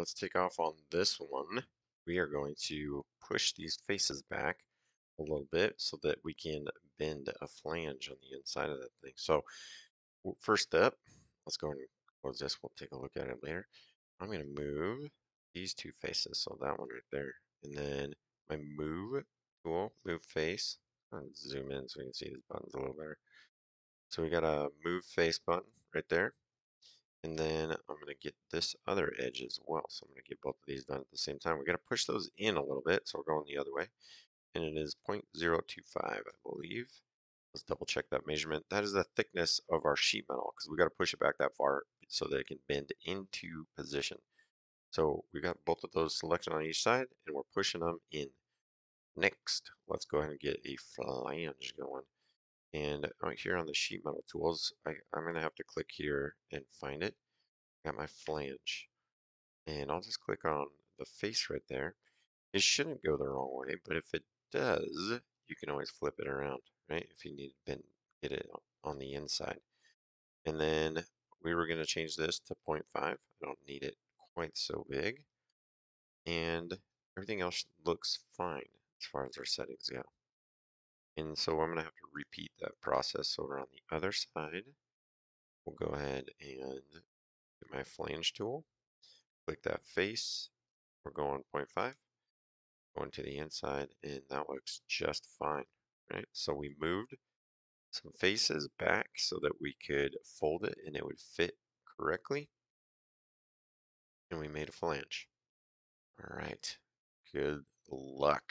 let's take off on this one. We are going to push these faces back a little bit so that we can bend a flange on the inside of that thing. So first step, let's go and close this. We'll take a look at it later. I'm going to move these two faces. So that one right there. And then my move tool, move face. I'll zoom in so we can see these buttons a little better. So we got a move face button right there. And then I'm going to get this other edge as well. So I'm going to get both of these done at the same time. We're going to push those in a little bit. So we're going the other way. And it is 0.025, I believe. Let's double check that measurement. That is the thickness of our sheet metal because we got to push it back that far so that it can bend into position. So we got both of those selected on each side and we're pushing them in. Next, let's go ahead and get a flange going. And right here on the sheet metal tools, I, I'm going to have to click here and find it. Got my flange. And I'll just click on the face right there. It shouldn't go the wrong way, but if it does, you can always flip it around, right? If you need to get it on the inside. And then we were going to change this to 0.5. I don't need it quite so big. And everything else looks fine as far as our settings go. And so I'm going to have to repeat that process over on the other side. We'll go ahead and get my flange tool, click that face, we're going 0.5, going to the inside, and that looks just fine, right? So we moved some faces back so that we could fold it and it would fit correctly. And we made a flange. All right, good luck.